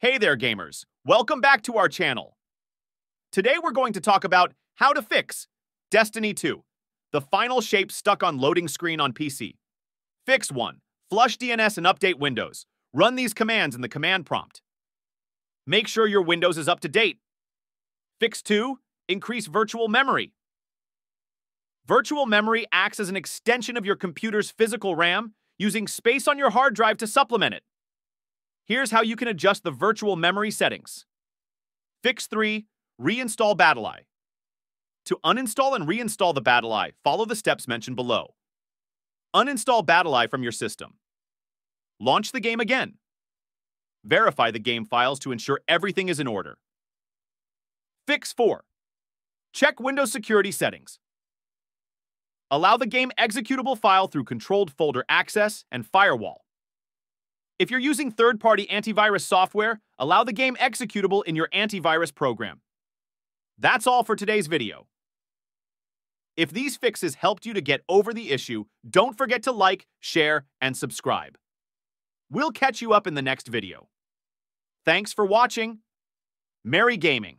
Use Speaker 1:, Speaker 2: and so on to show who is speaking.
Speaker 1: Hey there, gamers. Welcome back to our channel. Today we're going to talk about how to fix Destiny 2, the final shape stuck on loading screen on PC. Fix 1. Flush DNS and update Windows. Run these commands in the command prompt. Make sure your Windows is up to date. Fix 2. Increase virtual memory. Virtual memory acts as an extension of your computer's physical RAM, using space on your hard drive to supplement it. Here's how you can adjust the virtual memory settings. Fix 3. Reinstall BattlEye. To uninstall and reinstall the BattlEye, follow the steps mentioned below. Uninstall BattlEye from your system. Launch the game again. Verify the game files to ensure everything is in order. Fix 4. Check Windows security settings. Allow the game executable file through controlled folder access and firewall. If you're using third-party antivirus software, allow the game executable in your antivirus program. That's all for today's video. If these fixes helped you to get over the issue, don't forget to like, share, and subscribe. We'll catch you up in the next video. Thanks for watching. Merry gaming!